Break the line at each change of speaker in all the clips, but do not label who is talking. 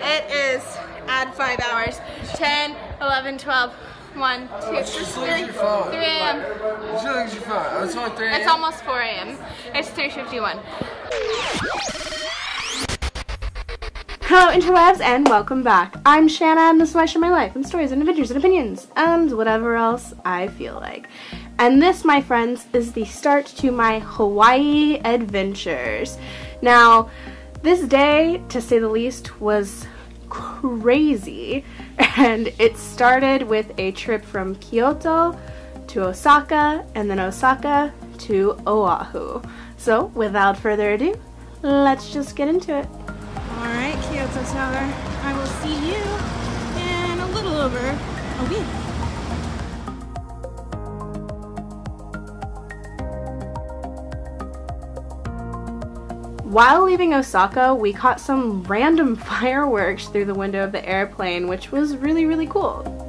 It is add five hours. 10, 11, 12, 1, 2, 3, 3 a.m.
You should look your phone. It's only 3
It's almost 4 a.m. It's 3.51. Hello interwebs and welcome back. I'm Shana and this is why I share my life and stories and adventures and opinions and whatever else I feel like. And this, my friends, is the start to my Hawaii adventures. Now, this day, to say the least, was crazy and it started with a trip from Kyoto to Osaka and then Osaka to Oahu. So, without further ado, let's just get into it.
Alright, Kyoto Tower. I will see you in a little over a week.
While leaving Osaka, we caught some random fireworks through the window of the airplane, which was really, really cool.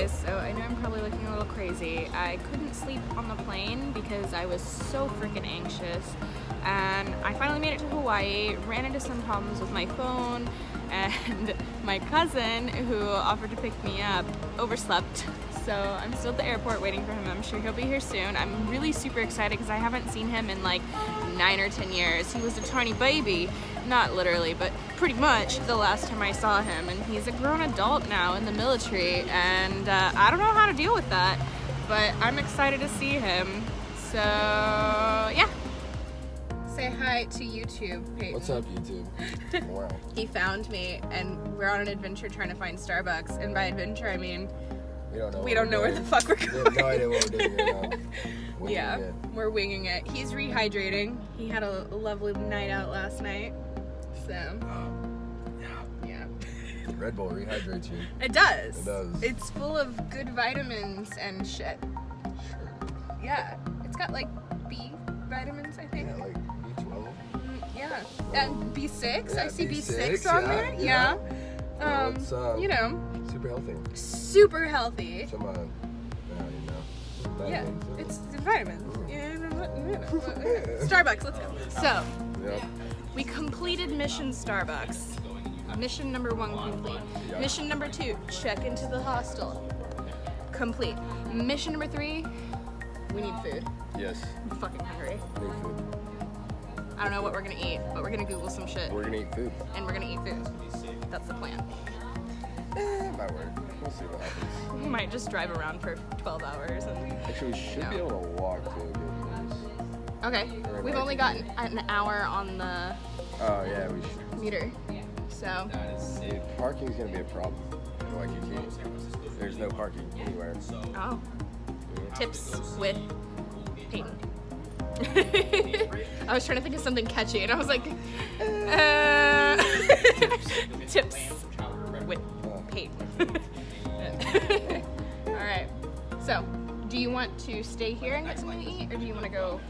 Guys, so I know I'm probably looking a little crazy. I couldn't sleep on the plane because I was so freaking anxious. And I finally made it to Hawaii, ran into some problems with my phone, and my cousin, who offered to pick me up, overslept. So I'm still at the airport waiting for him. I'm sure he'll be here soon. I'm really super excited because I haven't seen him in like nine or ten years. He was a tiny baby, not literally, but pretty much the last time I saw him. And he's a grown adult now in the military, and uh, I don't know how to deal with that. But I'm excited to see him. So yeah. Say hi to YouTube, Peyton.
What's up, YouTube? wow.
He found me, and we're on an adventure trying to find Starbucks. And by adventure, I mean
We don't know.
we don't
we're
know where the fuck we're
We
going.
have no idea what we're doing right now. Winging
yeah,
it.
we're winging it. He's rehydrating. He had a, lovely night out last night. So, yeah.
Red Bull rehydrates you.
It does.
It does.
It's full of good vitamins and shit.
Sure.
Yeah. It's got like B vitamins, I think.
Yeah, like B12.
Mm, yeah. And B6. I see B6,
B6,
on
yeah,
there.
yeah.
Yeah. Um,
um,
you know,
Super healthy.
super healthy.
Some, uh, yeah, know.
Yeah, it's vitamins.
Mm.
Yeah, you know what- you know. Starbucks, let's go. So, we completed mission Starbucks. Mission number one complete.
Yeah.
Mission number two, check into the hostel. Complete. Mission number three, we need food.
Yes.
I'm fucking hungry. I don't know what we're gonna eat, but we're gonna Google some shit
We're gonna eat food.
and we're gonna eat food. That's the plan.
Eh, might work. We'll see what happens.
We might just drive around for 12 hours and.
Actually, we should be able to walk to a good place.
Okay,
Or
we've only got an hour on the
Oh yeah, we should.
meter, so.
Dude, parking's gonna be a problem. Like you can't. There's no parking anywhere.
Oh. Tips with Peyton. I was trying to think of something catchy, and I was like, uh, tips with Pete. All right. So, do you want to stay here and get something to eat, or do you want to go?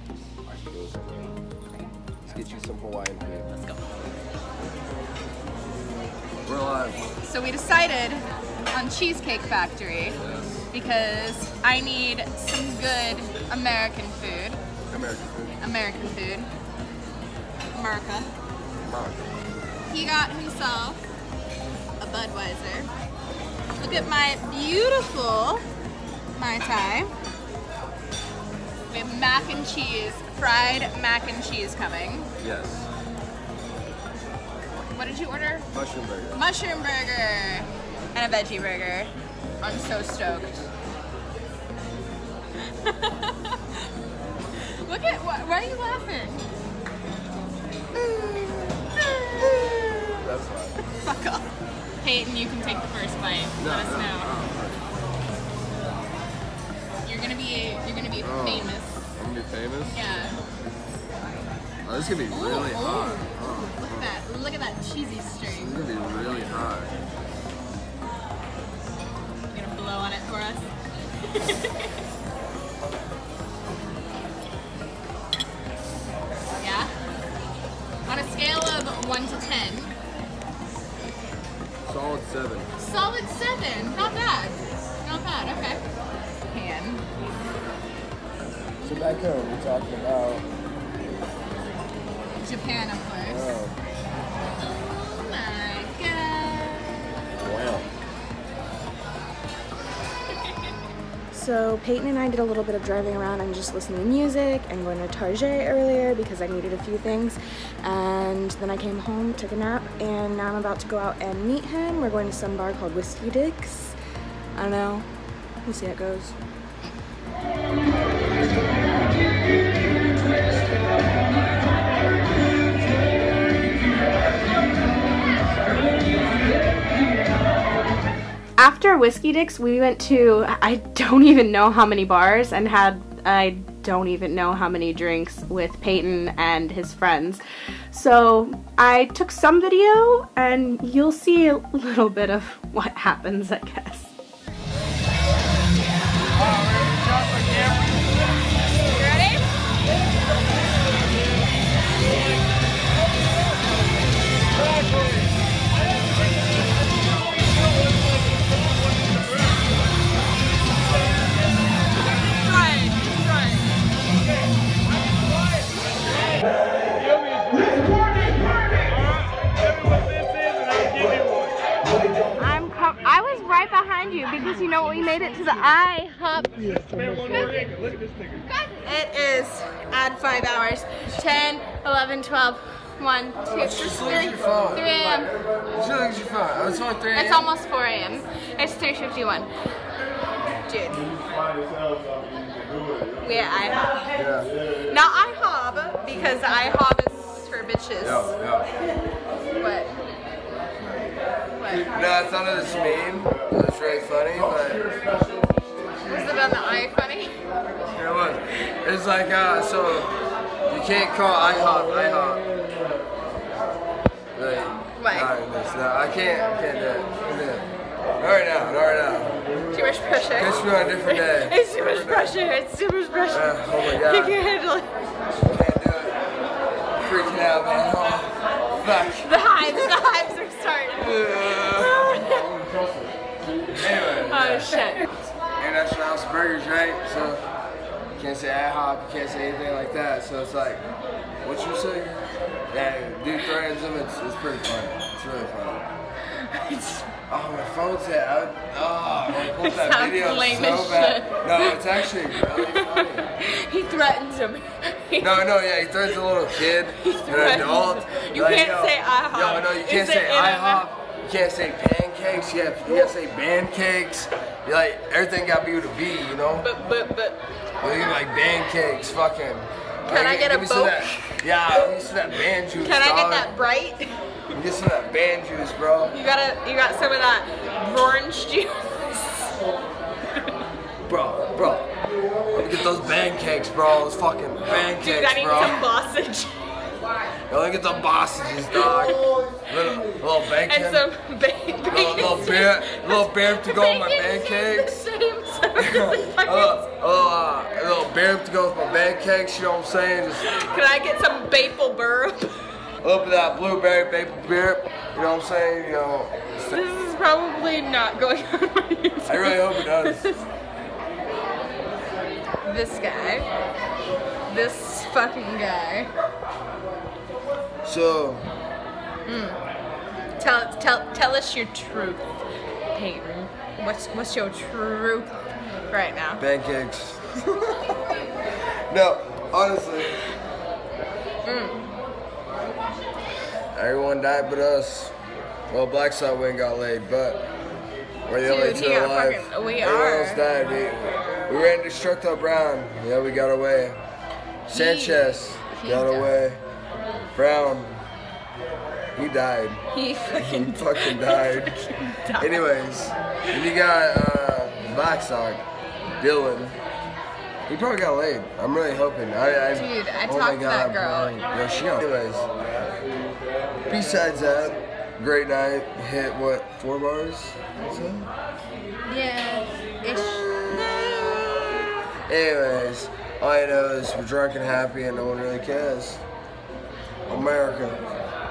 Let's get you some Hawaiian food.
Let's go.
We're alive.
So we decided on Cheesecake Factory because I need some good American food.
American food.
American food. America.
America.
He got himself Budweiser. Look at my beautiful Mai Tai. We have mac and cheese, fried mac and cheese coming.
Yes.
What did you order?
Mushroom burger.
Mushroom burger and a veggie burger. I'm so stoked. Look at why, why are you laughing?
That's fine.
Fuck off. Peyton, you can take the first bite. Let us know. You're gonna be you're gonna be
Oh.
famous.
I'm gonna be famous.
Yeah.
Oh, this is gonna be really
Ooh,
hot. Oh,
Look at that. Look at that cheesy string.
This is gonna be really hot.
You gonna blow on it for us?
we're talking about.
Japan, of course.
Oh,
Oh my god.
wow.
So Peyton and I did a little bit of driving around and just listening to music and going to Target earlier because I needed a few things. And then I came home, took a nap, and now I'm about to go out and meet him. We're going to some bar called Whiskey Dick's. I don't know. We'll see how it goes. After Whiskey Dick's, we went to I don't even know how many bars and had I don't even know how many drinks with Peyton and his friends. So I took some video and you'll see a little bit of what happens, I guess. Made it to the IHOP. It is add five hours. 10, 11, 12, 1, 2, 3, 3
Just look at your
a.m.
Just look at your. It's.
It's almost 4 a.m. It's 3.51. Dude. We at IHOP.
Yeah.
Not IHOB because IHOB is for bitches.
No, no.
What? What?
No, I thought of this meme. Was really funny, but
Was it on the eye funny?
it was. It's like, uh, so you can't call IHOP IHOP. Like,
Why?
not this, no, I can't. I can't do it. I can't do it. Not right now. Not right now.
Too much pressure.
Catch me on a different day.
It's too much pressure. It's too much pressure.
Uh, oh my
You
god.
can't handle it.
Can't do it. Freaking out, man. Oh, fuck.
The hives, the hives are starting.
Anyway.
Oh shit.
International House Burgers, right? So you can't say IHOP, you can't say anything like that. So it's like, what you say? Yeah, dude threatens them. It's, it's pretty funny. It's really funny. Oh, my phone's at. I, oh, I pulled that video so bad. No, it's actually really funny.
He threatens him.
No, no, yeah, he threatens a little kid, an adult.
You can't say IHOP.
No, no, you can't
It's
say IHOP. You can't say pancakes. You, have, you gotta say pancakes. You like everything got to be with a B, you know.
But but but
Well, you like pancakes, fucking.
Can I get a
give me some of
Boke?
that- Yeah, give me some that band juice.
can I get that bright?
Get some of that band juice, bro.
You gotta you got some of that orange juice.
Bro, bro. Let me get those those pancakes, bro. Those fucking pancakes,
Dude, I need
bro.
some sausage
Yo, look at the sausages, dog. little, little bacon.
and some bacon.
little, little beer, little beer to go with my pancakes.
The same size
a little,
mine.
uh, a little beer to go with my pancakes. You know what I'm saying? Just
Can I get some maple burp?
open that blueberry maple beer. You know what I'm saying? You know.
This is probably not going on my YouTube.
I really hope it does.
this guy. This fucking guy.
So, hmm.
Tell tell tell us your truth, Peyton. What's what's your truth right now?
pancakes. no, honestly. Hmm. Everyone died but us. Well, Black Side we got laid, but we're the only two alive.
fucking- we
Everyone
are.
else died. We, we ran Destructo Brown. Yeah, we got away. Sanchez
he
got
died.
away. Brown, he died.
He
He
fucking
fucking died.
died.
Anyways, then you got uh, Black Sock, Dylan. He probably got laid. I'm really hoping. I, I,
Dude, I
oh my
talked to that
God,
girl.
Yo, she got. Anyways, besides that, great night. Hit what? Four bars?
Yeah. Ish.
Anyways, all I know is we're drunk and happy and no one really cares. America.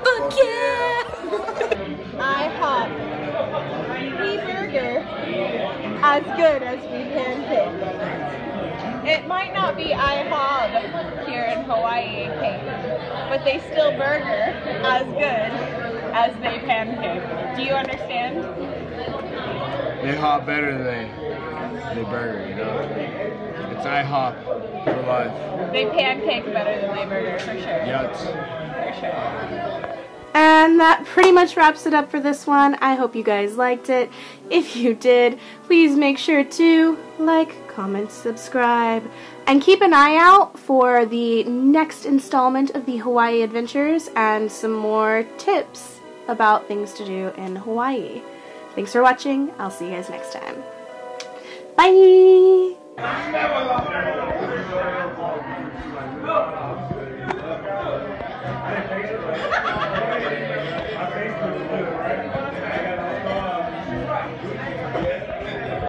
Fuck
Fuck
yeah!
IHOP. We burger as good as we can pancake. It might not be IHOP here in Hawaii, Kate, but they still burger as good as they pancake. Do you understand?
They hop better than they, they burger, you know? It's IHOP for life.
They pancake better than they burger, for sure.
Yuts.
And that pretty much wraps it up for this one. I hope you guys liked it. If you did, please make sure to like, comment, subscribe, and keep an eye out for the next installment of the Hawaii Adventures and some more tips about things to do in Hawaii. Thanks for watching. I'll see you guys next time. Bye! Parabéns,